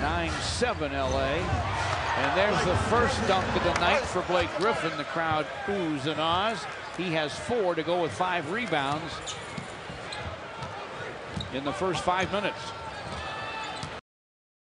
9-7 LA. And there's the first dunk of the night for Blake Griffin. The crowd oohs and ahs. He has four to go with five rebounds in the first five minutes.